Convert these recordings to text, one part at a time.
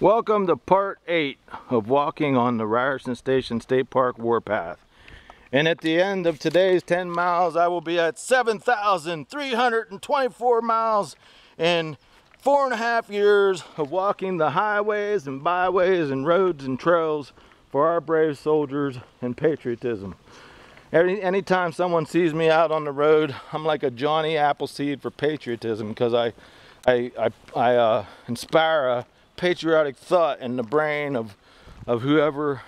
Welcome to part 8 of walking on the Ryerson Station State Park Warpath. And at the end of today's 10 miles, I will be at 7,324 miles in four and a half years of walking the highways and byways and roads and trails for our brave soldiers and patriotism. Every, anytime someone sees me out on the road, I'm like a Johnny Appleseed for patriotism because I, I, I, I uh, inspire a patriotic thought in the brain of, of whoever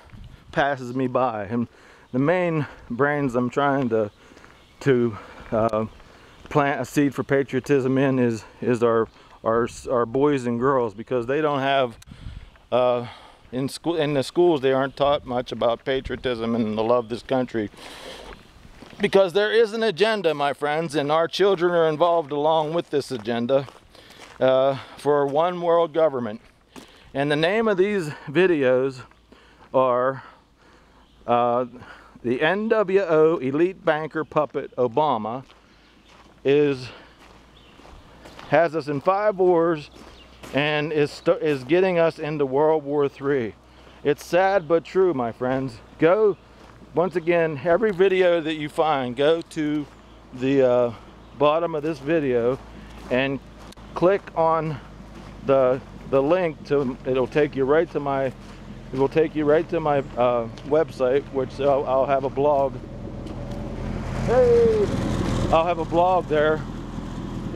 passes me by. And the main brains I'm trying to, to uh, plant a seed for patriotism in is, is our, our, our boys and girls because they don't have, uh, in, school, in the schools they aren't taught much about patriotism and the love of this country because there is an agenda my friends and our children are involved along with this agenda uh, for one world government and the name of these videos are uh, the NWO Elite Banker Puppet Obama is has us in five wars and is, is getting us into World War III. It's sad but true, my friends. Go, once again, every video that you find, go to the uh, bottom of this video and click on the the link to it'll take you right to my it will take you right to my uh, website which I'll, I'll, have a blog. Hey! I'll have a blog there.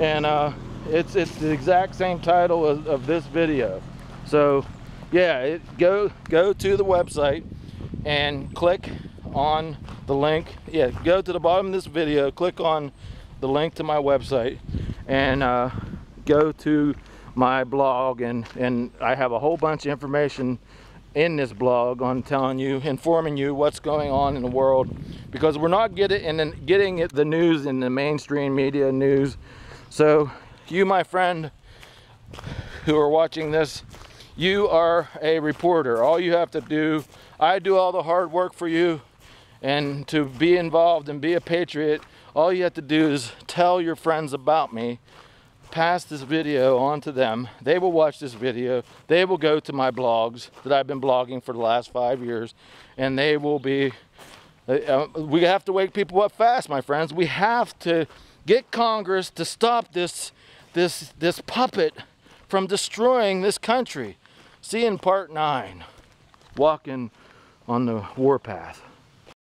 And uh, it's it's the exact same title of, of this video. So yeah it, go go to the website and click on the link. Yeah go to the bottom of this video click on the link to my website and uh, go to my blog and and I have a whole bunch of information in this blog on telling you informing you what's going on in the world because we're not getting and getting the news in the mainstream media news. So you my friend who are watching this you are a reporter. All you have to do I do all the hard work for you and to be involved and be a patriot all you have to do is tell your friends about me pass this video on to them. They will watch this video. They will go to my blogs that I've been blogging for the last five years, and they will be. Uh, uh, we have to wake people up fast, my friends. We have to get Congress to stop this, this, this puppet from destroying this country. See in part nine, walking on the warpath.